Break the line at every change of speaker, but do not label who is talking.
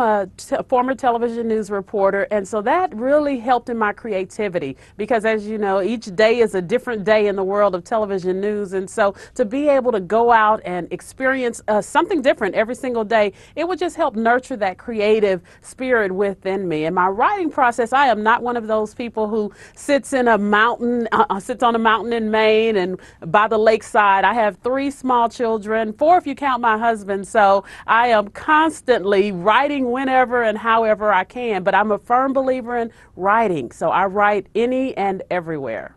a t- former television news reporter, and so that really helped in my creativity because, as you know, each day is a different day in the world of television news. And so to be able to go out and experience uh, something different every single day, it would just help nurture that creative spirit within me. In my writing process, I am not one of those people who sits in a mountain, uh, uh sits on a mountain in Maine and by the lakeside. I have three small children, four if you count my husband. So I am constantly whenever and however I can. But I'm a firm believer in writing. So I write any and everywhere.